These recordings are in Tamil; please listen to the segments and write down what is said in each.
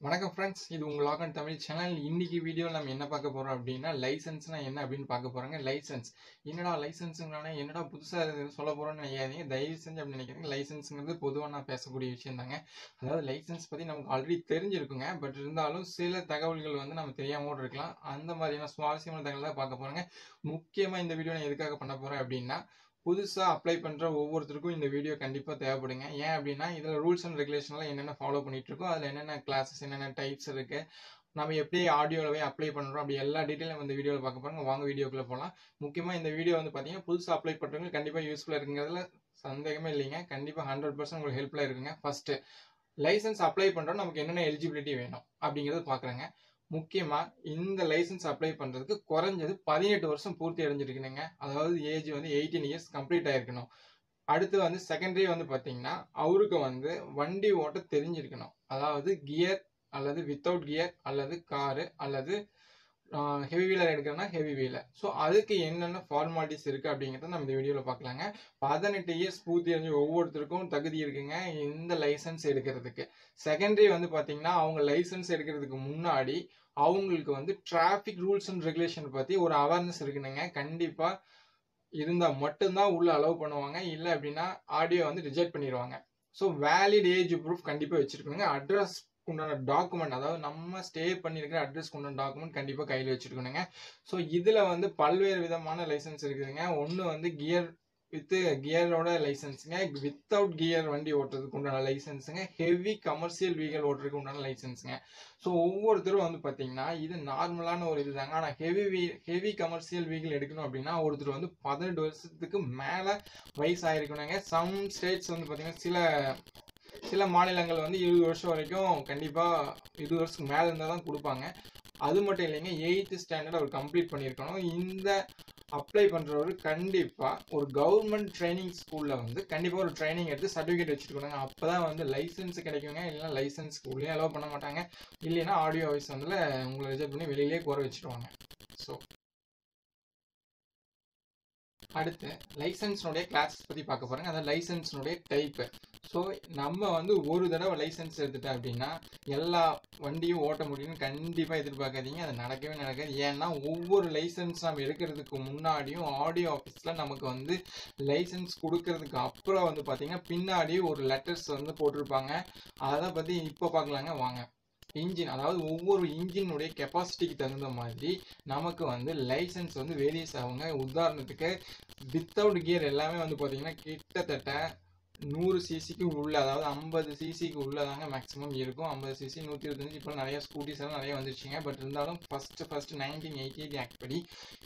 வணக்கம் ஃப்ரெண்ட்ஸ் இது உங்கள் தமிழ் சேனல் இன்னைக்கு வீடியோவில் நம்ம என்ன பார்க்க போகிறோம் அப்படின்னா லைசன்ஸ்னா என்ன அப்படின்னு பார்க்க போகிறாங்க லைசன்ஸ் என்னடா லைசன்ஸுங்கிறானே என்னடா புதுசாக சொல்ல போகிறோன்னு நினைக்காதீங்க. தயவு செஞ்சு அப்படின்னு நினைக்கிறீங்க லைசன்ஸுங்கிறது பொதுவாக நான் பேசக்கூடிய விஷயம் தாங்க. அதாவது லைசன்ஸ் பற்றி நமக்கு ஆல்ரெடி தெரிஞ்சிருக்குங்க. பட் இருந்தாலும் சில தகவல்கள் வந்து நம்ம தெரியாமல் இருக்கலாம். அந்த மாதிரியான சுவாரஸ்யமான தகவல் தான் பார்க்க போகிறாங்க முக்கியமாக இந்த வீடியோ நான் எதுக்காக பண்ண போகிறேன் அப்படின்னா புதுசாக அப்ளை பண்ணுற ஒவ்வொருத்தருக்கும் இந்த வீடியோ கண்டிப்பாக தேவைப்படுங்க. ஏன் அப்படின்னா இதில் ரூல்ஸ் அண்ட் ரெகுலேஷன்லாம் என்னென்ன ஃபாலோ பண்ணிட்டு அதில் என்னென்ன கிளாஸஸ் என்னென்ன டைப்ஸ் இருக்குது நம்ம எப்படி ஆடியோவில் அப்ளை பண்ணுறோம் அப்படி எல்லா டீட்டெயிலும் இந்த வீடியோவில் பார்க்க போகிறோம் வாங்க வீடியோக்குள்ளே போகலாம் முக்கியமாக இந்த வீடியோ வந்து பார்த்தீங்கன்னா புதுசாக அப்ளை பண்ணுறவங்க கண்டிப்பாக யூஸ்ஃபுல்லாக இருக்குங்கிறதுல சந்தேகமே இல்லைங்க. கண்டிப்பாக ஹண்ட்ரட் பர்சன்ட் உங்களுக்கு ஹெல்ப்ஃபுல்லாக இருக்குங்க. ஃபஸ்ட்டு லைசன்ஸ் அப்ளை பண்ணுறோம் நமக்கு என்னென்ன எலிஜிபிலிட்டி வேணும் அப்படிங்கிறது பார்க்குறேங்க முக்கியமாக இந்த லைசன்ஸ் அப்ளை பண்ணுறதுக்கு குறைஞ்சது பதினெட்டு வருஷம் பூர்த்தி அடைஞ்சிருக்கணுங்க. அதாவது ஏஜ் வந்து எயிட்டீன் இயர்ஸ் கம்ப்ளீட் ஆகிருக்கணும் அடுத்து வந்து செகண்டரி வந்து பார்த்தீங்கன்னா அவருக்கு வந்து வண்டி ஓட்ட தெரிஞ்சிருக்கணும். அதாவது கியர் அல்லது வித்தவுட் கியர் அல்லது காரு அல்லது ஹெவி வீலர் எடுக்கிறோன்னா ஹெவி வீலர் ஸோ அதுக்கு என்னென்ன ஃபார்மாலிட்டிஸ் இருக்குது அப்படிங்கிறத நம்ம இந்த வீடியோவில் பார்க்கலாங்க. பதினெட்டு இயர்ஸ் பூர்த்தி அடைஞ்சு ஒவ்வொருத்தருக்கும் தகுதி இருக்குங்க இந்த லைசன்ஸ் எடுக்கிறதுக்கு. செகண்டரி வந்து பார்த்தீங்கன்னா அவங்க லைசன்ஸ் எடுக்கிறதுக்கு முன்னாடி அவங்களுக்கு வந்து டிராஃபிக் ரூல்ஸ் அண்ட் ரெகுலேஷன் பற்றி ஒரு அவேர்னஸ் இருக்குனுங்க கண்டிப்பாக இருந்தால் மட்டும்தான் உள்ள அலோவ் பண்ணுவாங்க. இல்லை அப்படின்னா ஆடியோ வந்து ரிஜெக்ட் பண்ணிடுவாங்க ஸோ வேலிட் ஏஜ் ப்ரூஃப் கண்டிப்பாக வச்சுருக்கணுங்க. அட்ரஸ் உண்டான டாக்குமெண்ட் அதாவது நம்ம ஸ்டே பண்ணியிருக்கிற அட்ரஸ் உண்டான டாக்குமெண்ட் கண்டிப்பாக கையில் வச்சுருக்கணுங்க. ஸோ இதில் வந்து பல்வேறு விதமான லைசன்ஸ் இருக்குதுங்க. ஒன்று வந்து கியர் வித்து கியரோட லைசன்ஸுங்க. வித்தவுட் கியர் வண்டி ஓட்டுறதுக்கு உண்டான லைசன்ஸுங்க. ஹெவி கமர்ஷியல் வெஹிக்கல் ஓட்டுறதுக்கு உண்டான லைசன்ஸுங்க. ஸோ ஒவ்வொருத்தரும் வந்து பார்த்தீங்கன்னா இது நார்மலான ஒரு இது தாங்க ஆனால் ஹெவி வீ ஹெவி கமர்ஷியல் வீகல் எடுக்கணும் அப்படின்னா ஒருத்தர் வந்து பதினெட்டு வருஷத்துக்கு மேலே வயசாயிருக்கணுங்க. சம் ஸ்டேட்ஸ் வந்து பார்த்தீங்கன்னா சில சில மாநிலங்கள் வந்து இருபது வருஷம் வரைக்கும் கண்டிப்பாக இருபது வருஷத்துக்கு மேலே இருந்தால் தான் கொடுப்பாங்க. அது மட்டும் இல்லைங்க எயித்து ஸ்டாண்டர்ட் அவர் கம்ப்ளீட் பண்ணியிருக்கணும். இந்த அப்ளை பண்ணுறவர் கண்டிப்பாக ஒரு கவர்மெண்ட் ட்ரைனிங் ஸ்கூலில் வந்து கண்டிப்பாக ஒரு ட்ரைனிங் எடுத்து சர்டிஃபிகேட் வச்சுருக்கணுங்க அப்போ தான் வந்து லைசன்ஸ் கிடைக்குங்க. இல்லைன்னா லைசன்ஸ் ஸ்கூல்லேயும் அலோவ் பண்ண மாட்டாங்க. இல்லைன்னா ஆடியோ வாய்ஸ் வந்து உங்களை ரிஜெக்ட் பண்ணி வெளியிலேயே குறை வச்சுருவாங்க. ஸோ அடுத்து லைசன்ஸ்னுடைய கிளாஸஸ் பற்றி பார்க்க போறேங்க. அதான் லைசன்ஸ்னுடைய டைப்பு ஸோ நம்ம வந்து ஒரு தடவை லைசன்ஸ் எடுத்துட்டோம் அப்படின்னா எல்லா வண்டியும் ஓட்ட முடியும்னு கண்டிப்பாக எதிர்பார்க்காதீங்க. அது நடக்கவே நடக்காது. ஏன்னா ஒவ்வொரு லைசன்ஸ் நம்ம எடுக்கிறதுக்கு முன்னாடியும் ஆடியோ ஆஃபீஸில் நமக்கு வந்து லைசன்ஸ் கொடுக்கறதுக்கு அப்புறம் வந்து பார்த்தீங்கன்னா பின்னாடி ஒரு லெட்டர்ஸ் வந்து போட்டிருப்பாங்க. அதை பற்றி இப்போ பார்க்கலாங்க வாங்க. இன்ஜின் அதாவது ஒவ்வொரு இன்ஜினுடைய கெப்பாசிட்டிக்கு தகுந்த மாதிரி நமக்கு வந்து லைசன்ஸ் வந்து வேரியஸ் ஆகுங்க. உதாரணத்துக்கு வித்தவுட் கியர் எல்லாமே வந்து பார்த்தீங்கன்னா கிட்டத்தட்ட நூறு சிசிக்கு உள்ள அதாவது ஐம்பது சிசிக்கு உள்ளதாங்க மேக்ஸிமம் இருக்கும். ஐம்பது சிசி நூற்றி இருபத்தஞ்சு இப்போ நிறைய ஸ்கூட்டிஸ் எல்லாம் நிறைய வந்துருச்சுங்க. பட் இருந்தாலும் first first nineteen eighty eight act படி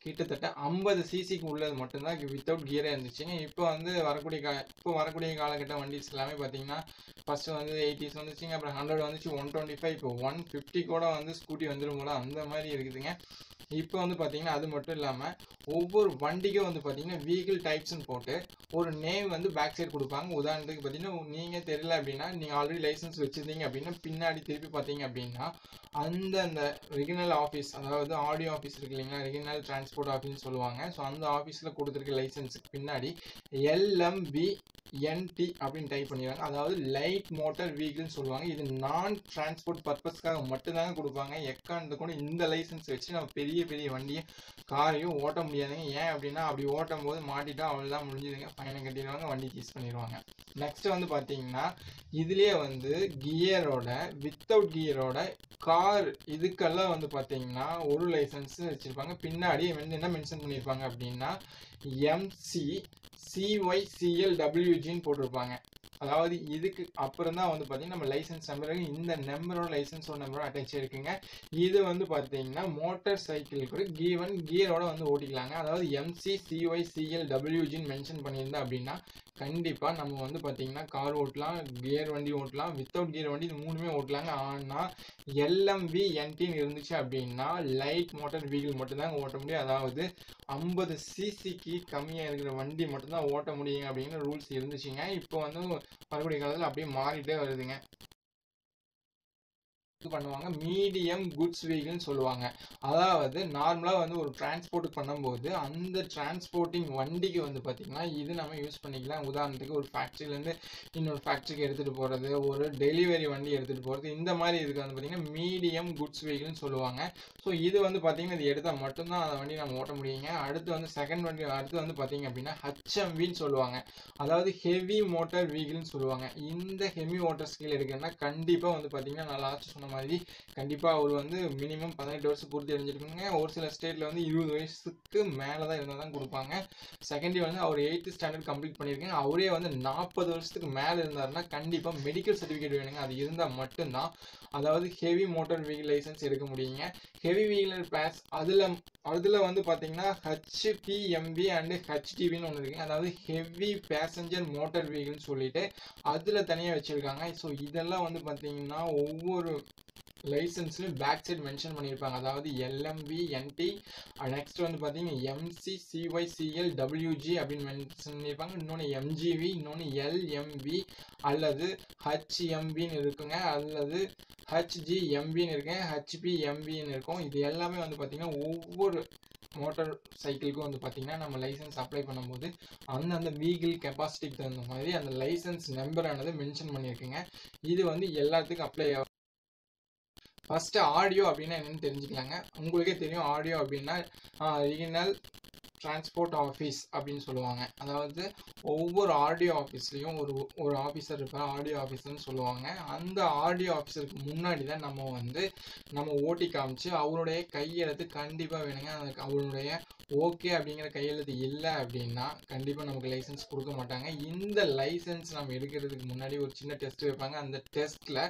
கிட்டத்தட்ட ஐம்பது சிசிக்கு உள்ளது மட்டும்தான் வித்தவுட் கியரே இருந்துச்சுங்க. இப்போ வந்து வரக்கூடிய கா இப்போ வரக்கூடிய காலகட்ட வண்டிஸ் எல்லாமே பார்த்தீங்கன்னா ஃபர்ஸ்ட் வந்து எயிட்டிஸ் வந்துச்சுங்க. அப்புறம் ஹண்ட்ரட் வந்துச்சு ஒன் டுவெண்ட்டி ஃபைவ் இப்போ ஒன் ஃபிஃப்டி கூட வந்து ஸ்கூட்டி வந்துடும் போல அந்த மாதிரி இருக்குதுங்க. இப்போ வந்து பார்த்தீங்கன்னா அது மட்டும் இல்லாமல் ஒவ்வொரு வண்டிக்கும் வந்து பார்த்தீங்கன்னா வெஹிக்கிள் டைப்ஸ்னு போட்டு ஒரு நேம் வந்து பேக் சைடு கொடுப்பாங்க. உதாரணத்துக்கு பார்த்தீங்கன்னா நீங்கள் தெரியல அப்படின்னா நீங்கள் ஆல்ரெடி லைசன்ஸ் வச்சுருந்தீங்க அப்படின்னா பின்னாடி திருப்பி பார்த்தீங்க அப்படின்னா அந்த அந்த ரிஜினல் ஆஃபீஸ் அதாவது ஆடியோ ஆஃபீஸ் இருக்கு இல்லைங்களா ரிஜினல் டிரான்ஸ்போர்ட் ஆஃபீஸ்னு சொல்லுவாங்க. ஸோ அந்த ஆஃபீஸில் கொடுத்துருக்க லைசன்ஸுக்கு பின்னாடி எல்எம்பி என்டி அப்படின்னு டைப் பண்ணிடுவாங்க. அதாவது லைட் மோட்டார் வெஹிக்கிள்னு சொல்லுவாங்க. இது நான் டிரான்ஸ்போர்ட் பர்பஸ்க்காக மட்டும்தாங்க கொடுப்பாங்க. எக்காந்து கூட இந்த லைசன்ஸ் வச்சு நம்ம பெரிய பெரிய வண்டியை காரையும் ஓட்ட முடியாதுங்க. ஏன் அப்படின்னா அப்படி ஓட்டும் போது மாட்டிட்டா அவ்வளோதான் முடிஞ்சுதுங்க. பயணம் கட்டிடுவாங்க வண்டி சீஸ் பண்ணிடுவாங்க. நெக்ஸ்ட் வந்து பார்த்தீங்கன்னா இதுலேயே வந்து கியரோட வித்தவுட் கியரோட கார் இதுக்கெல்லாம் வந்து பார்த்தீங்கன்னா ஒரு லைசன்ஸ் வச்சுருப்பாங்க. பின்னாடி வந்து என்ன மென்ஷன் பண்ணியிருப்பாங்க அப்படின்னா எம்சி சிஒய்சிஎல் டபிள்யூஜின்னு போட்டிருப்பாங்க. அதாவது இதுக்கு அப்புறம் தான் வந்து பார்த்தீங்கன்னா நம்ம லைசன்ஸ் நம்பர் இந்த நம்பரோட லைசன்ஸோட நம்பரோட அட்டாச் இருக்குங்க. இது வந்து பார்த்தீங்கன்னா மோட்டார் சைக்கிளுக்கு கீவன் கியரோட வந்து ஓட்டிக்கலாங்க. அதாவது M C C Y C L டபிள்யூஜின்னு mention பண்ணியிருந்தா அப்படின்னா கண்டிப்பாக நம்ம வந்து பார்த்தீங்கன்னா கார் ஓட்டலாம் கியர் வண்டி ஓட்டலாம் வித்தவுட் கியர் வண்டி இது மூணுமே ஓட்டலாங்க. ஆனால் எல்எம்வி என்டின்னு இருந்துச்சு அப்படின்னா லைட் மோட்டார் வெஹிக்கிள் மட்டும்தாங்க ஓட்ட முடியும். அதாவது ஐம்பது சிசிக்கு கம்மியாக இருக்கிற வண்டி மட்டும்தான் ஓட்ட முடியுங்க அப்படிங்கிற ரூல்ஸ் இருந்துச்சுங்க. இப்போ வந்து மறுபடியும் காலத்தில் அப்படியே மாறிட்டே வருதுங்க. பண்ணுவாங்க. மீடியம் குட்ஸ் வெஹிக்கிள்னு சொல்லுவாங்க. அதாவது நார்மலாக வந்து ஒரு டிரான்ஸ்போர்ட் பண்ணும்போது அந்த டிரான்ஸ்போர்ட்டிங் வண்டிக்கு வந்து பார்த்திங்கன்னா இது நம்ம யூஸ் பண்ணிக்கலாம். உதாரணத்துக்கு ஒரு ஃபேக்ட்ரிலேருந்து இன்னொரு ஃபேக்ட்ரிக்கு எடுத்துகிட்டு போகிறது ஒரு டெலிவரி வண்டி எடுத்துகிட்டு போகிறது இந்த மாதிரி இதுக்கு வந்து பார்த்திங்கன்னா மீடியம் குட்ஸ் வெஹிக்கிள்னு சொல்லுவாங்க. ஸோ இது வந்து பார்த்திங்கன்னா இது எடுத்தால் மட்டும்தான் அந்த வண்டி நம்ம ஓட்ட முடியுங்க. அடுத்து வந்து செகண்ட் வண்டி அடுத்து வந்து பார்த்திங்க அப்படின்னா ஹச்எம்வின்னு சொல்லுவாங்க. அதாவது ஹெவி மோட்டார் வெஹிக்கிள்னு சொல்லுவாங்க. இந்த ஹெவி மோட்டார் ஸ்கீல் எடுக்கணும்னா கண்டிப்பாக வந்து பார்த்திங்கன்னா நான் லாஸ்ட் சொன்ன மாதிரி. கண்டிப்பாக அவர் வந்து மினிமம் பதினெட்டு வருஷம் பூர்த்தி அடைஞ்சிருக்குங்க. ஒரு சில ஸ்டேட்டில் வந்து இருபது வயசுக்கு மேலே தான் இருந்தால் தான் கொடுப்பாங்க. செகண்ட் இயர் வந்து அவர் எயித்து ஸ்டாண்டர்ட் கம்ப்ளீட் பண்ணியிருக்கேன் அவரே வந்து நாற்பது வருஷத்துக்கு மேலே இருந்தாருன்னா கண்டிப்பாக மெடிக்கல் சர்டிஃபிகேட் வேணுங்க. அது இருந்தால் மட்டும்தான். அதாவது ஹெவி மோட்டார் வெஹிக்கிள் லைசன்ஸ் எடுக்க முடியுங்க. ஹெவி வெஹிக்கிள் பிளாஸ் அதில் அதில் வந்து பார்த்தீங்கன்னா ஹச்பிஎம்பி அண்டு ஹெச்டிவின்னு ஒன்று இருக்குங்க அதாவது ஹெவி பேசஞ்சர் மோட்டர் வெஹிக்கிள்னு சொல்லிட்டு அதில் தனியாக வச்சுருக்காங்க. ஸோ இதெல்லாம் வந்து பார்த்தீங்கன்னா ஒவ்வொரு லைசன்ஸ்லையும் பேக் சைட் மென்ஷன் பண்ணியிருப்பாங்க அதாவது எல்எம்பி என்டி நெக்ஸ்ட் வந்து பார்த்தீங்கன்னா M C C Y C L W G அப்படின்னு மென்ஷன் பண்ணியிருப்பாங்க இன்னொன்று எம்ஜிவி இன்னொன்று எல்எம்பி அல்லது ஹச்எம்பின்னு இருக்குங்க. அல்லது ஹச்ஜிஎம்பின்னு இருக்கேன். ஹச்பிஎம்பின்னு இருக்கும். இது எல்லாமே வந்து பார்த்தீங்கன்னா ஒவ்வொரு மோட்டார் சைக்கிளுக்கும் வந்து பார்த்தீங்கன்னா நம்ம லைசன்ஸ் அப்ளை பண்ணும்போது அந்தந்த வீகிள் கெப்பாசிட்டிக்கு தகுந்த மாதிரி அந்த லைசன்ஸ் நம்பரானது மென்ஷன் பண்ணியிருக்குங்க. இது வந்து எல்லாத்துக்கும் அப்ளை ஆகும் ஃபஸ்ட்டு ஆடியோ அப்படின்னா என்னென்னு தெரிஞ்சுக்கலாங்க. உங்களுக்கே தெரியும் ஆடியோ அப்படின்னா ரீஜனல் டிரான்ஸ்போர்ட் ஆஃபீஸ் அப்படின்னு சொல்லுவாங்க. அதாவது ஒவ்வொரு ஆர்டிஓ ஆஃபீஸ்லேயும் ஒரு ஒரு ஆஃபீஸர் இருப்பார். ஆர்டிஓ ஆஃபீஸர்னு சொல்லுவாங்க. அந்த ஆர்டிஓ ஆஃபீஸருக்கு முன்னாடி தான் நம்ம வந்து நம்ம ஓட்டி காமிச்சு அவருடைய கையெழுத்து கண்டிப்பாக வேணுங்க. அதுக்கு அவருடைய ஓகே அப்படிங்கிற கையெழுத்து இல்லை அப்படின்னா கண்டிப்பாக நமக்கு லைசன்ஸ் கொடுக்க மாட்டாங்க. இந்த லைசன்ஸ் நம்ம எடுக்கிறதுக்கு முன்னாடி ஒரு சின்ன டெஸ்ட் வைப்பாங்க. அந்த டெஸ்ட்டில்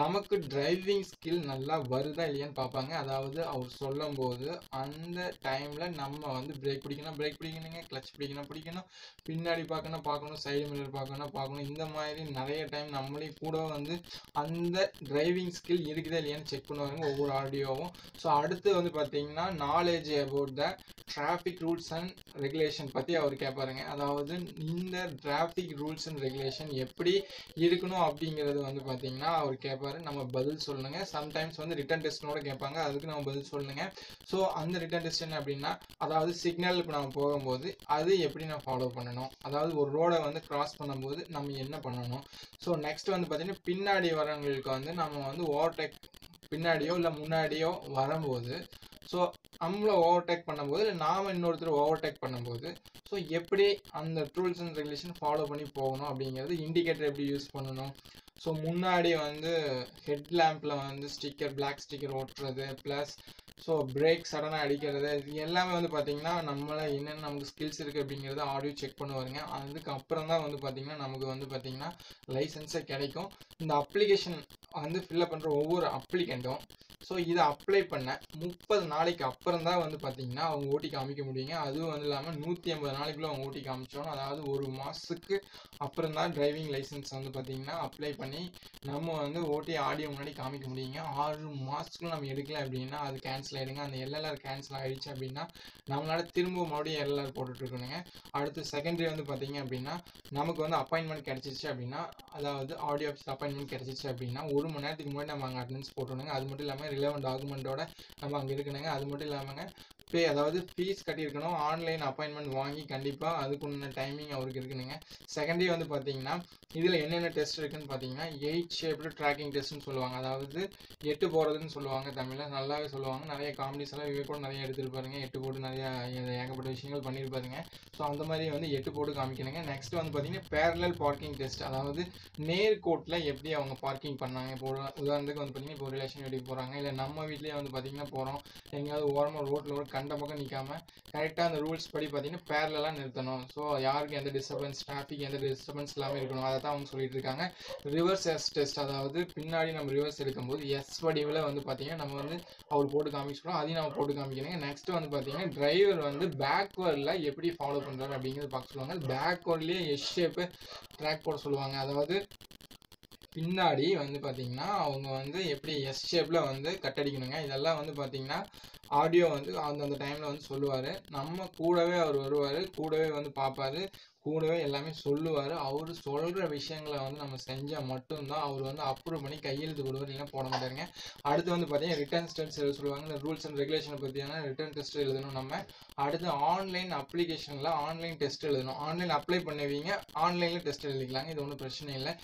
நமக்கு டிரைவிங் ஸ்கில் நல்லா வருதா இல்லையான்னு பார்ப்பாங்க. அதாவது அவர் சொல்லும்போது அந்த டைமில் நம்ம வந்து பிரேக் பிடிக்கணும் பிரேக் பிடிக்கணுங்க கிளச் பிடிக்கணும் பிடிக்கணும். பின்னாடி பார்க்கணும் பார்க்கணும் சைடு மிரர் பார்க்கணும் பார்க்கணும். இந்த மாதிரி நிறைய டைம் நம்மளே கூட வந்து அந்த டிரைவிங் ஸ்கில் இருக்குதா இல்லையான்னு செக் பண்ணுவாங்க ஒவ்வொரு ஆடியோவும் ஸோ அடுத்து வந்து பார்த்தீங்கன்னா knowledge about the traffic rules and regulation பற்றி அவர் கேட்பாருங்க அதாவது இந்த டிராஃபிக் ரூல்ஸ் அண்ட் ரெகுலேஷன் எப்படி இருக்கணும் அப்படிங்கிறது வந்து பார்த்தீங்கன்னா அவர் கேட்பாரு நம்ம பதில் சொல்லணுங்க சம்டைம்ஸ் வந்து ரிட்டன் டெஸ்ட்னோட கேட்பாங்க அதுக்கு நம்ம பதில் சொல்லணுங்க ஸோ அந்த ரிட்டன் டெஸ்ட் என்ன அப்படின்னா அதாவது சிக்னல் இப்போ நம்ம போகும்போது அது எப்படி நான் ஃபாலோ பண்ணணும்? அதாவது ஒரு ரோடை வந்து கிராஸ் பண்ணும்போது நம்ம என்ன பண்ணணும்? ஸோ நெக்ஸ்ட் வந்து பார்த்தீங்கன்னா பின்னாடி வரவங்களுக்கு வந்து நம்ம வந்து ஓவர்டேக் பின்னாடியோ இல்லை முன்னாடியோ வரும்போது ஸோ நம்மளை ஓவர்டேக் பண்ணும்போது இல்லை நாம் இன்னொருத்தர் ஓவர்டேக் பண்ணும்போது ஸோ எப்படி அந்த ரூல்ஸ் அண்ட் ரெகுலேஷன் ஃபாலோ பண்ணி போகணும் அப்படிங்கிறது இண்டிகேட்டர் எப்படி யூஸ் பண்ணணும்? ஸோ முன்னாடி வந்து ஹெட் லேம்பில் வந்து ஸ்டிக்கர் பிளாக் ஸ்டிக்கர் ஓட்டுறது ப்ளஸ் ஸோ பிரேக் சடனாக அடிக்கிறது இது எல்லாமே வந்து பார்த்தீங்கன்னா நம்மளை என்னென்ன நமக்கு ஸ்கில்ஸ் இருக்குது அப்படிங்கிறத ஆடியோ செக் பண்ணுவாருங்க. அதுக்கப்புறம் தான் வந்து பார்த்தீங்கன்னா நமக்கு வந்து பார்த்தீங்கன்னா லைசன்ஸே கிடைக்கும். இந்த அப்ளிகேஷன் வந்து ஃபில்லப் பண்ணுற ஒவ்வொரு அப்ளிகண்ட்டும் ஸோ இதை அப்ளை பண்ண முப்பது நாளைக்கு அப்புறம் தான் வந்து பார்த்தீங்கன்னா அவங்க ஓட்டி காமிக்க முடியுங்க. அதுவும் வந்து இல்லாமல் நூற்றி ஐம்பது நாளைக்குள்ளே அவங்க ஓட்டி காமிச்சோம் அதாவது ஒரு மாதத்துக்கு அப்புறம் தான் டிரைவிங் லைசன்ஸ் வந்து பார்த்தீங்கன்னா அப்ளை பண்ணி நம்ம வந்து ஓட்டி ஆடியோ முன்னாடி காமிக்க முடியுங்க. ஆறு மாதத்துக்குள்ள நம்ம எடுக்கல அப்படின்னா அது கேன்சல் ஆகிடுங்க அந்த எல்எல்ஆர் கேன்சல் ஆகிடுச்சு அப்படின்னா நம்மளால திரும்ப மறுபடியும் எல்எல்ஆர் போட்டுட்ருக்கணுங்க அடுத்து செகண்டரி வந்து பார்த்தீங்க அப்படின்னா நமக்கு வந்து அப்பாயின்மெண்ட் கிடச்சிச்சு அப்படின்னா அதாவது ஆடியோ ஆஃபீஸ் அப்பாயின்மெண்ட் கிடச்சிச்சு அப்படின்னா ஒரு மணி நேரத்துக்கு முன்னாடி நம்ம அங்கே அட்டன்ஸ் போட்டுருணுங்க அது மட்டும் இல்லாமல் ரிலவெண்ட் டாக்குமெண்ட்டோட நம்ம அங்கே இருக்கணுங்க. அது மட்டும் இல்லாமங்க பே அதாவது ஃபீஸ் கட்டியிருக்கணும் ஆன்லைன் அப்பாயின்மெண்ட் வாங்கி கண்டிப்பாக அதுக்குன்ன டைமிங் அவருக்கு இருக்குனுங்க டே வந்து பார்த்தீங்கன்னா இதில் என்னென்ன டெஸ்ட் இருக்குன்னு பார்த்தீங்கன்னா எயிட் ஷேப்டு ட்ராக்கிங் டெஸ்ட்னு சொல்லுவாங்க. அதாவது எட்டு போகிறதுன்னு சொல்லுவாங்க தமிழில். நல்லாவே சொல்லுவாங்க. நிறைய காமெடிஸ் எல்லாம் இவ கூட நிறைய எடுத்துருப்பாருங்க. எட்டு போட்டு நிறையா ஏகப்பட்ட விஷயங்கள் பண்ணியிருப்பாருங்க. ஸோ அந்த மாதிரி வந்து எட்டு போட்டு காமிக்கணுங்க. நெக்ஸ்ட் வந்து பார்த்தீங்கன்னா பேரலல் பார்க்கிங் டெஸ்ட் அதாவது நேர்கோட்டில் எப்படி அவங்க பார்க்கிங் பண்ணாங்க. இப்போ உதாரணத்துக்கு வந்து பார்த்தீங்கன்னா இப்போ ரிலேஷன் வீட்டுக்கு போகிறாங்க இல்லை நம்ம வீட்லேயே வந்து பார்த்தீங்கன்னா போகிறோம் எங்கேயாவது ஓரமாக ரோட்டில் ஒரு கண்ட பக்கம் நிற்காம கரெக்டாக அந்த ரூல்ஸ் படி பார்த்தீங்கன்னா பேரலாக நிறுத்தணும். ஸோ யாருக்கு எந்த டிஸ்டர்பன்ஸ் டிராஃபிக் எந்த டிஸ்டர்பன்ஸ் இல்லாமல் இருக்கணும். அதை தான் அவங்க சொல்லிட்டு இருக்காங்க. ரிவர்ஸ் எஸ் டெஸ்ட் அதாவது பின்னாடி நம்ம ரிவர்ஸ் எடுக்கும்போது எஸ் வடிவில் வந்து பார்த்தீங்கன்னா நம்ம வந்து அவர் போட்டு காமிச்சிக்கிறோம் அதையும் நம்ம போட்டு காமிக்கணுங்க நெக்ஸ்ட் வந்து பார்த்தீங்கன்னா டிரைவர் வந்து பேக்வேர்டில் எப்படி ஃபாலோ பண்ணுறாரு அப்படிங்கிறது பார்க்க சொல்லுவாங்க. பேக்வேர்ட்லேயே எஸ் ஷேப்பு ட்ராக் போட சொல்லுவாங்க. அதாவது பின்னாடி வந்து பார்த்தீங்கன்னா அவங்க வந்து எப்படி எஸ் ஷேப்பில் வந்து கட்டடிக்கணுங்க இதெல்லாம் வந்து பார்த்தீங்கன்னா ஆடியோ வந்து அந்தந்த டைமில் வந்து சொல்லுவார். நம்ம கூடவே அவர் வருவார். கூடவே வந்து பார்ப்பாரு கூடவே எல்லாமே சொல்லுவார். அவர் சொல்கிற விஷயங்களை வந்து நம்ம செஞ்சால் மட்டும்தான் அவர் வந்து அப்ரூவ் பண்ணி கையெழுத்து கொடுவார் இல்லைன்னா போட மாட்டாருங்க. அடுத்து வந்து பார்த்தீங்கன்னா ரிட்டர்ன் டெஸ்ட் எழுத சொல்லுவாங்க. இந்த ரூல்ஸ் அண்ட் ரெகுலேஷனை பற்றியான ரிட்டர்ன் டெஸ்ட் எழுதணும் நம்ம. அடுத்து ஆன்லைன் அப்ளிகேஷனில் ஆன்லைன் டெஸ்ட் எழுதணும். ஆன்லைன் அப்ளை பண்ணுவீங்க ஆன்லைனில் டெஸ்ட் எழுதிக்கலாங்க. இது ஒன்றும் பிரச்சனை இல்லை.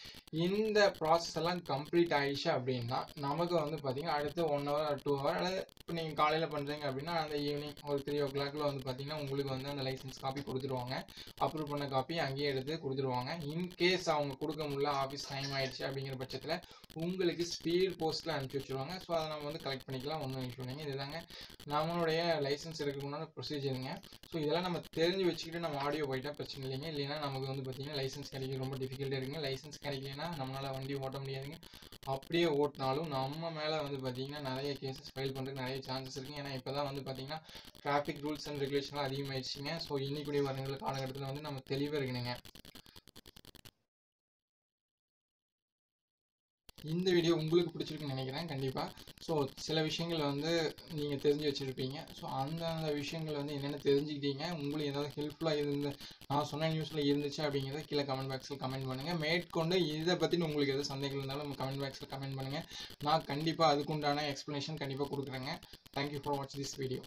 இந்த ப்ராசஸ் எல்லாம் கம்ப்ளீட் ஆயிடுச்சு அப்படின்னா நமக்கு வந்து பார்த்தீங்கன்னா அடுத்து ஒன் ஹவர் டூ ஹவர் அல்லது இப்போ நீங்கள் காலையில் பண்ணுறீங்க அப்படின்னா அந்த ஈவினிங் ஒரு த்ரீ ஓ கிளாக்ல வந்து பார்த்தீங்கன்னா உங்களுக்கு வந்து அந்த லைசன்ஸ் காப்பி கொடுத்துருவாங்க. அப்ரூவ் பண்ண காப்பி அங்கேயே எடுத்து கொடுத்துருவாங்க. இன்கேஸ் அவங்க கொடுக்க முடியல ஆஃபீஸ் டைம் ஆயிடுச்சு அப்படிங்கிற பட்சத்தில் உங்களுக்கு ஸ்பீட் போஸ்ட்டில் அனுப்பிச்சி வச்சுருவாங்க. ஸோ அதை நம்ம வந்து கலெக்ட் பண்ணிக்கலாம். ஒன்றும் இஷ்யூ இல்லைங்க. இதுதாங்க நம்மளுடைய லைசன்ஸ் எடுக்கணும்னா ப்ரொசீஜருங்க ஸோ இதெல்லாம் நம்ம தெரிஞ்சு வச்சுக்கிட்டு நம்ம ஆடியோ போயிட்டால் பிரச்சனை இல்லைங்க. இல்லைன்னா நமக்கு வந்து பார்த்தீங்கன்னா லைசன்ஸ் கிடைக்க ரொம்ப டிஃபிகல்ட்டாக இருக்குங்க. லைசன்ஸ் கிடைக்கலன்னா நம்மளால் வண்டி ஓட்ட முடியாதுங்க. அப்படியே ஓட்டினாலும் நம்ம மேலே வந்து பார்த்தீங்கன்னா நிறைய கேசஸ் ஃபைல் பண்ணுறதுக்கு நிறைய சான்சஸ் இருக்குது ஏன்னா இப்போ தான் வந்து பார்த்தீங்கன்னா டிராஃபிக் ரூல்ஸ் அண்ட் ரெகுலேஷன்லாம் அதிகமாகிடுச்சிங்க ஸோ இன்னைக்குடைய வருங்கிற காலகட்டத்தில் வந்து நம்ம தெளிவாக இருக்கணுங்க. இந்த வீடியோ உங்களுக்கு பிடிச்சிருக்குன்னு நினைக்கிறேன் கண்டிப்பாக ஸோ சில விஷயங்கள் வந்து நீங்கள் தெரிஞ்சு வச்சுருப்பீங்க. ஸோ அந்தந்த விஷயங்கள் வந்து என்னென்ன தெரிஞ்சுக்கிட்டீங்க? உங்களுக்கு ஏதாவது ஹெல்ப்ஃபுல்லாக இருந்து நான் சொன்ன நியூஸில் இருந்துச்சு அப்படிங்கிறத கீழே கமெண்ட் பாக்ஸில் கமெண்ட் பண்ணுங்கள் மேற்கொண்டு இதை பற்றி உங்களுக்கு எதாவது சந்தேகம் இருந்தாலும் கமெண்ட் பாக்ஸில் கமெண்ட் பண்ணுங்கள் நான் கண்டிப்பாக அதுக்குண்டான எக்ஸ்ப்ளனேஷன் கண்டிப்பாக கொடுக்குறேங்க. Thank you for watch this video